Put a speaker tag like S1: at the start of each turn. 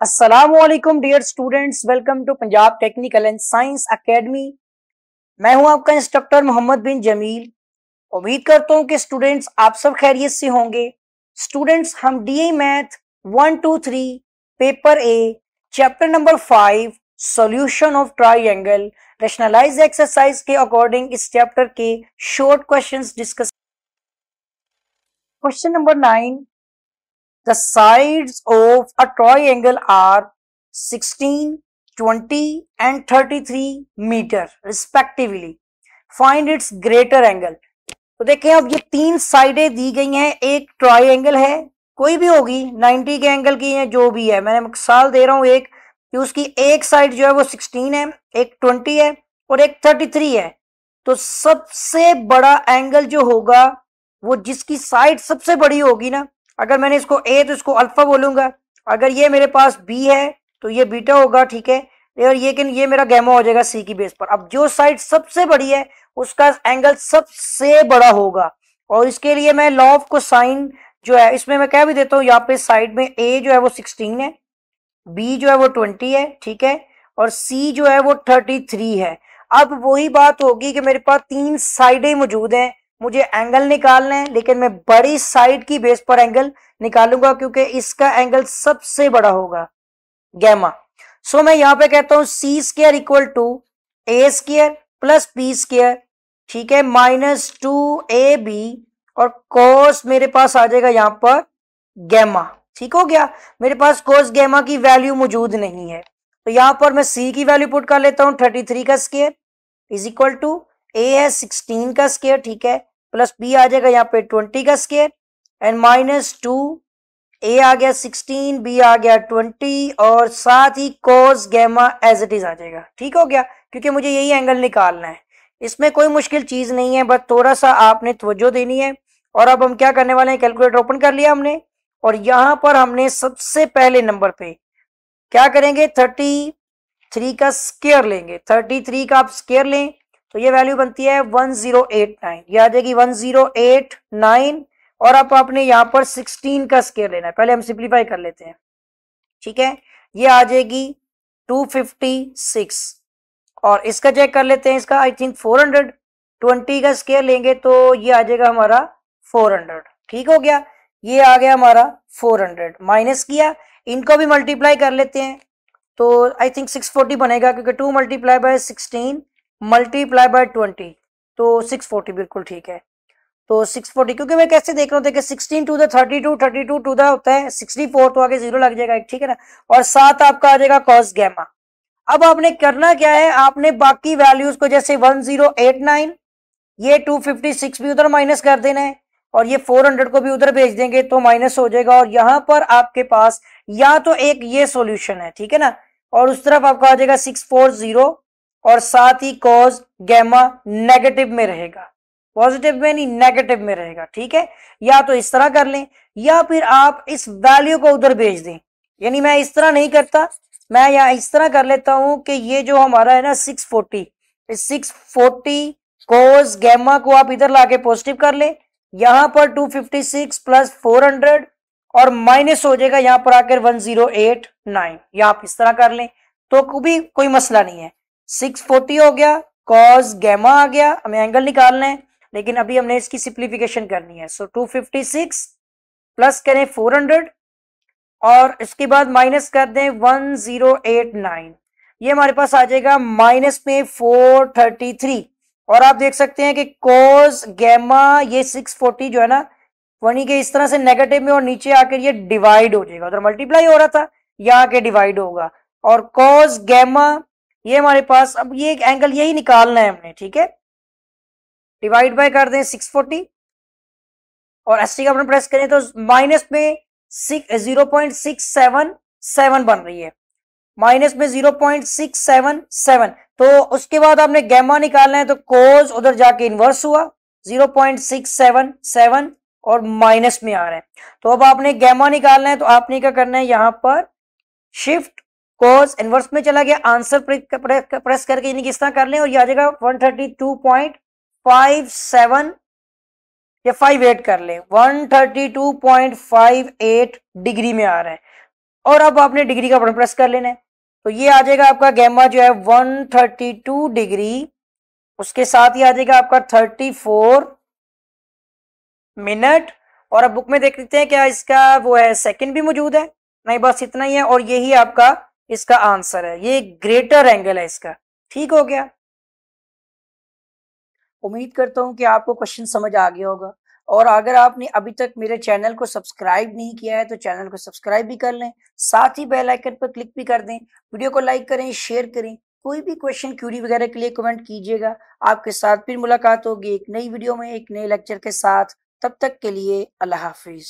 S1: Aslam dear students welcome to Punjab technical and science academy मैं हूँ आपका इंस्ट्रक्टर मोहम्मद बिन जमील। उम्मीद करता हूँ कि स्टूडेंट्स आप सब खैरियत से होंगे। स्टूडेंट्स हम DA math one two three paper A chapter number five solution of triangle rationalise exercise के अकॉर्डिंग इस चैप्टर के short questions discuss question number nine The sides of a triangle are 16, 20 and 33 meter respectively. Find its greater angle. तो देखें अब ये तीन साइडें दी गई हैं एक ट्राइंगल है कोई भी होगी 90 के एंगल की है जो भी है मैंने मिसाल दे रहा हूँ एक कि उसकी एक साइड जो है वो 16 है एक 20 है और एक 33 है तो सबसे बड़ा एंगल जो होगा वो जिसकी साइड सबसे बड़ी होगी ना अगर मैंने इसको ए तो इसको अल्फ़ा बोलूँगा। अगर ये मेरे पास बी है तो ये बीटा होगा, ठीक है? और ये कि ये मेरा गैमा हो जाएगा सी की बेस पर। अब जो साइड सबसे बड़ी है, उसका एंगल सबसे बड़ा होगा। और इसके लिए मैं लॉ ऑफ़ को साइन जो है, इसमें मैं कह भी देता हूँ, यहाँ पे साइड में ए जो है वो सिक्सटीन है बी जो है वो ट्वेंटी है, ठीक है? और सी जो है वो थर्टी थ्री है। अब वही बात होगी कि मेरे पास तीन साइडें मौजूद हैं मुझे एंगल निकालना है लेकिन मैं बड़ी साइड की बेस पर एंगल निकालूँगा क्योंकि इसका एंगल सबसे बड़ा होगा गैमा सो so, मैं यहाँ पे कहता हूँ C square equal to A square plus B square ठीक है माइनस टू ए बी और कोस मेरे पास आ जाएगा यहाँ पर गैमा ठीक हो गया? मेरे पास कोस गैमा की वैल्यू मौजूद नहीं है। तो यहाँ पर मैं सी की वैल्यू पुट कर लेता हूँ थर्टी थ्री का square is equal to A है सिक्सटीन का स्केयर ठीक है? प्लस बी आ जाएगा यहाँ पे ट्वेंटी का square, and minus two, A आ गया सिक्सटीन, बी आ गया ट्वेंटी, और साथ ही cos gamma as it is आ जाएगा। ठीक हो गया? क्योंकि मुझे यही एंगल निकालना है। इसमें कोई मुश्किल चीज़ नहीं है, बस थोड़ा सा आपने तवज्जो देनी है, और अब हम क्या करने वाले हैं? कैलकुलेटर ओपन कर लिया हमने, और यहाँ पर हमने सबसे पहले नंबर पे क्या करेंगे? थर्टी थ्री का स्केयर लेंगे। थर्टी थ्री का आप स्केयर लें तो ये वैल्यू बनती है वन ज़ीरो एट नाइन ये आ जाएगी वन ज़ीरो एट नाइन और अब आपने यहाँ पर सिक्सटीन का स्केयर लेना है। पहले हम सिंप्लीफाई कर लेते हैं। ठीक है? ये आ जाएगी टू फिफ्टी सिक्स और इसका चेक कर लेते हैं इसका। I think four hundred twenty का स्केयर लेंगे तो ये आ जाएगा हमारा फोर हंड्रेड ठीक हो गया? ये आ गया हमारा फोर हंड्रेड माइनस किया। इनको भी मल्टीप्लाई कर लेते हैं। तो आई थिंक सिक्स फोर्टी बनेगा क्योंकि two multiply by sixteen multiply by twenty तो सिक्स फोर्टी बिल्कुल ठीक है। तो सिक्स फोर्टी क्योंकि मैं कैसे देख रहा हूँ, देखिए sixteen two the thirty two thirty two two the होता है सिक्सटी फोर तो आगे ज़ीरो लग जाएगा एक ठीक है ना? और साथ आपका आ जाएगा कॉस गैमा अब आपने करना क्या है, आपने बाकी वैल्यूज़ को जैसे वन ज़ीरो एट नाइन ये टू फिफ्टी सिक्स भी उधर माइनस कर देना है, और ये फोर हंड्रेड को भी उधर भेज देंगे तो माइनस हो जाएगा, और यहाँ पर आपके पास या तो एक ये सोल्यूशन है, ठीक है ना? और उस तरफ़ आपका आ जाएगा सिक्स फोर ज़ीरो और साथ ही कॉज गैमा नेगेटिव में रहेगा। पॉजिटिव में नहीं नेगेटिव में रहेगा, ठीक है? या तो इस तरह कर लें, या फिर आप इस वैल्यू को उधर भेज दें। यानी मैं इस तरह नहीं करता, मैं यहाँ इस तरह कर लेता हूँ कि ये जो हमारा है ना 640 इस 640 कोस गैमा को आप इधर लाके पॉजिटिव कर ले। यहाँ पर 256 प्लस 400 और माइनस हो जाएगा यहाँ पर आकर 1089 या आप इस तरह कर लें तो भी कोई मसला नहीं है। सिक्स फोर्टी हो गया कॉस गैमा आ गया, हमें एंगल निकालना है, लेकिन अभी हमने इसकी सिंप्लीफिकेशन करनी है। So two fifty six plus करें फोर हंड्रेड और इसके बाद माइनस कर दें वन ज़ीरो एट नाइन ये हमारे पास आ जाएगा माइनस में फोर थर्टी थ्री और आप देख सकते हैं कि कोस गैमा ये सिक्स फोर्टी जो है ना वनी के इस तरह से नेगेटिव में और नीचे आकर ये डिवाइड हो जाएगा। उधर मल्टीप्लाई हो रहा था, यहाँ के डिवाइड होगा। और कॉस गैमा ये हमारे पास, अब ये एक एंगल यही निकालना है हमने, ठीक है? डिवाइड बाय कर दें 640 और एस टी का प्रेस करें तो माइनस में zero point six seven seven बन रही है। माइनस में zero point six seven seven तो उसके बाद आपने गैमा निकालना है तो कोज उधर जाके इन्वर्स हुआ zero point six seven seven और माइनस में आ रहे हैं। तो अब आपने गैमा निकालना है तो आपने क्या करना है, यहाँ पर शिफ्ट कोस इनवर्स में चला गया, आंसर प्रेस करके यानी किस तरह कर लें और ये आ जाएगा one thirty two point five seven या फाइव एट कर लें। One thirty two point five eight degree में आ रहा है। और अब आपने डिग्री का प्रेस कर लेना है। तो ये आ जाएगा आपका गैमा जो है 132 डिग्री, उसके साथ ही आ जाएगा आपका 34 मिनट। और अब बुक में देख लेते हैं क्या इसका वो है, सेकंड भी मौजूद है। नहीं, बस इतना ही है और यही आपका इसका आंसर है। ये ग्रेटर एंगल है इसका। ठीक हो गया? उम्मीद करता हूँ कि आपको क्वेश्चन समझ आ गया होगा। और अगर आपने अभी तक मेरे चैनल को सब्सक्राइब नहीं किया है तो चैनल को सब्सक्राइब भी कर लें। साथ ही बेल आइकन पर क्लिक भी कर दें। वीडियो को लाइक करें शेयर करें। कोई भी क्वेश्चन क्यूरी वगैरह के लिए कमेंट कीजिएगा। आपके साथ फिर मुलाकात होगी एक नई वीडियो में, एक नए लेक्चर के साथ। तब तक के लिए अल्लाह हाफिज़।